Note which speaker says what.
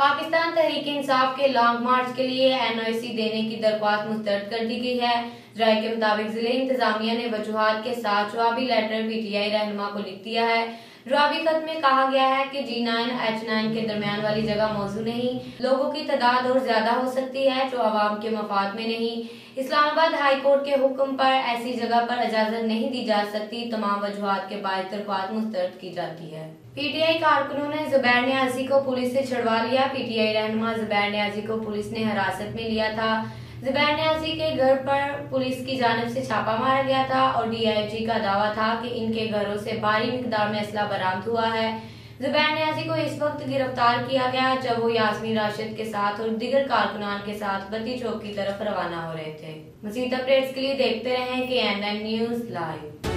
Speaker 1: पाकिस्तान तहरीक इंसाफ के लॉन्ग मार्च के लिए एनओसी देने की दरख्वास्त मुस्तरद कर दी गई है। राय के मुताबिक ज़िले इंतजामिया ने वजूहत के साथ जवाबी लेटर पी पीटीआई रहनुमा को लिख दिया है। जवाबी खत में कहा गया है कि जी नाइन एच नाइन के दरमियान वाली जगह मौजूद नहीं। लोगों की तादाद और ज़्यादा हो सकती है, जो आवाम के मफाद में नहीं। इस्लामाबाद हाई कोर्ट के हुक्म पर ऐसी जगह पर इजाज़त नहीं दी जा सकती। तमाम वजूहत के बाद दरख्वास्त मुस्तरद की जाती है। पीटीआई कारकुनों ने जुबैर न्याजी को पुलिस से छुड़वा लिया। पीटीआई रहनुमा जुबैर न्याजी को पुलिस ने हिरासत में लिया था। जुबैर न्याजी के घर पर पुलिस की जानब से छापा मारा गया था और डीआईजी का दावा था कि इनके घरों से भारी मकदार में असला बरामद हुआ है। जुबैर न्याजी को इस वक्त गिरफ़्तार किया गया जब वो यासमी राशिद के साथ और दिगर कारकुनान के साथ बत्ती चौक की तरफ़ रवाना हो रहे थे। मजीद अपडेट्स के लिए देखते रहें के एन न्यूज़ लाइव।